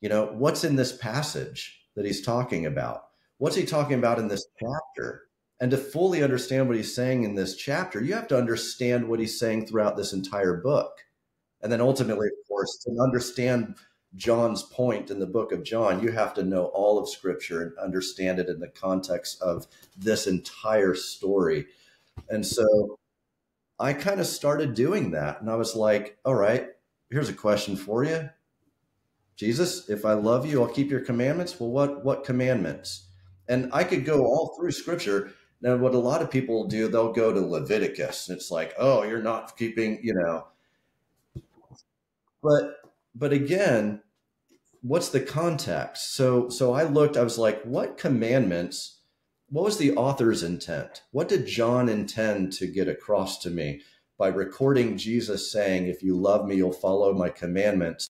you know, what's in this passage that he's talking about? What's he talking about in this chapter? And to fully understand what he's saying in this chapter, you have to understand what he's saying throughout this entire book. And then ultimately, of course, to understand John's point in the book of John, you have to know all of scripture and understand it in the context of this entire story. And so I kind of started doing that. And I was like, all right, here's a question for you. Jesus, if I love you, I'll keep your commandments. Well, what what commandments? And I could go all through scripture. Now, what a lot of people do, they'll go to Leviticus. It's like, oh, you're not keeping, you know. But but again, what's the context? So so I looked, I was like, what commandments, what was the author's intent? What did John intend to get across to me by recording Jesus saying, if you love me, you'll follow my commandments?